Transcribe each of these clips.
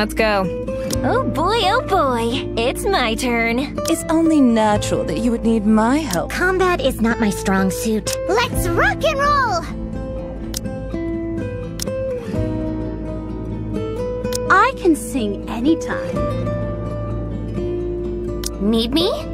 Let's go. Oh boy, oh boy. It's my turn. It's only natural that you would need my help. Combat is not my strong suit. Let's rock and roll! I can sing anytime. Need me?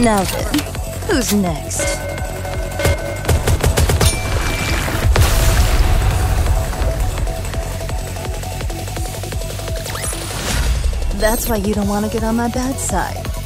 Now then, who's next? That's why you don't want to get on my bad side.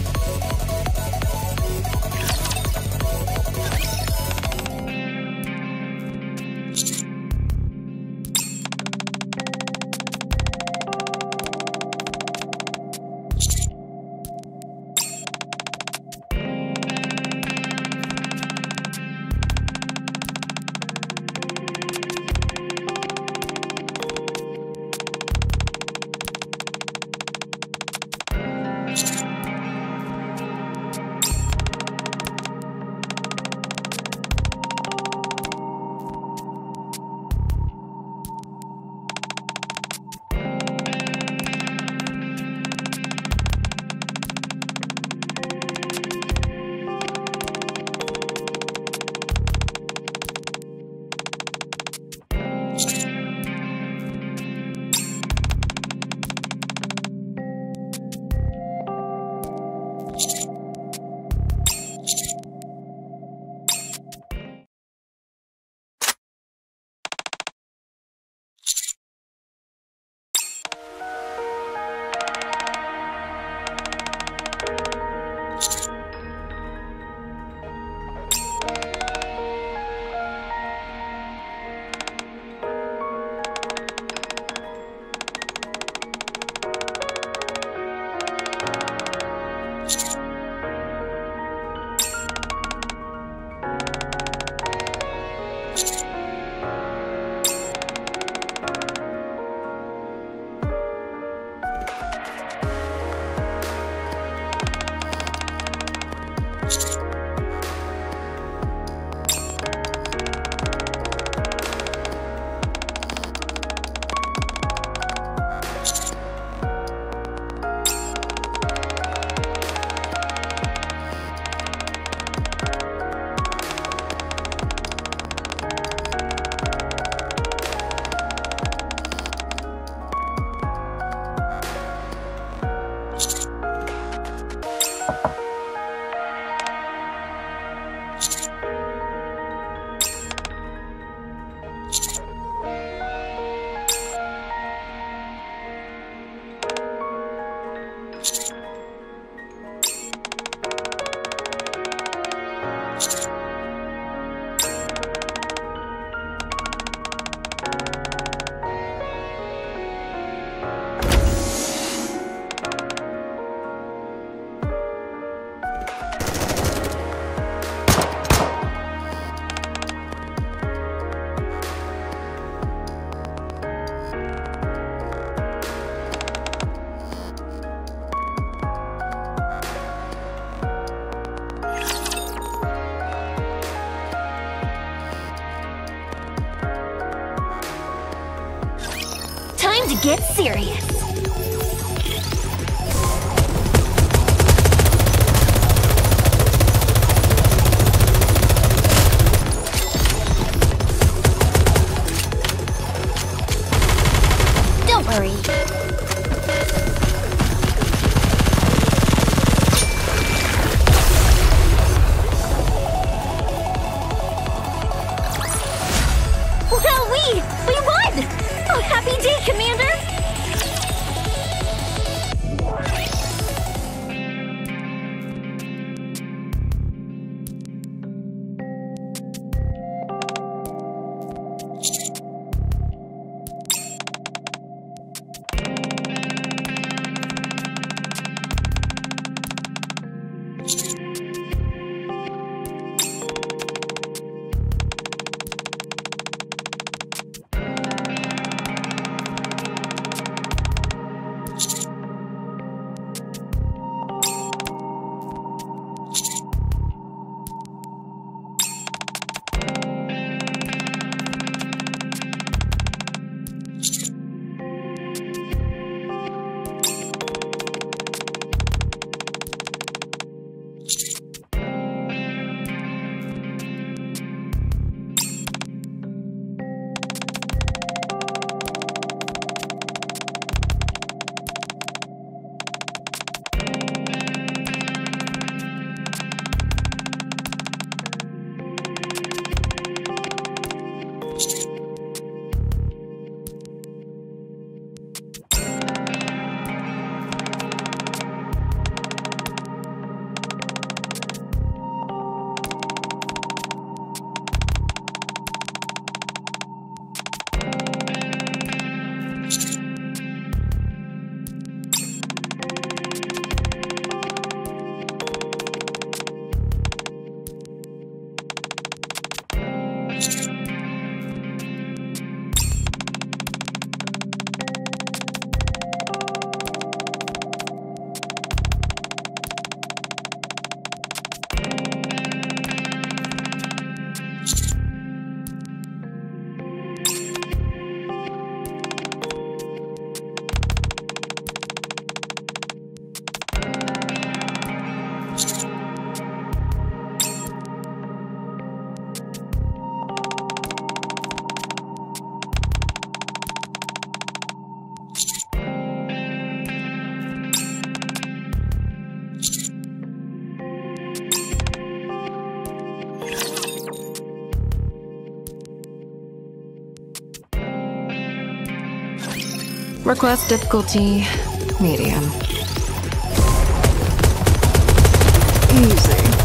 Request difficulty medium. Easy.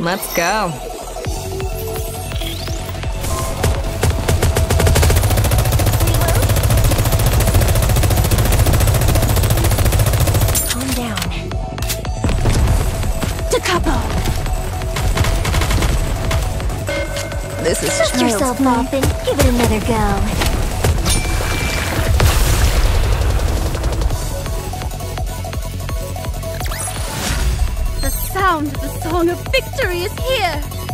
Let's go. Calm down. Da! This is Dust yourself play. off and give it another go. Song of victory is here!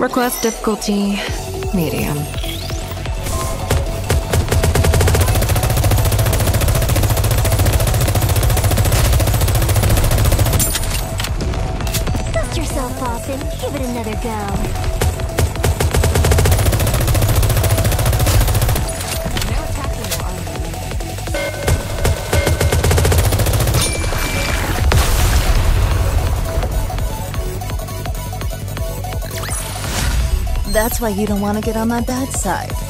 Request difficulty medium. That's why you don't want to get on my bad side.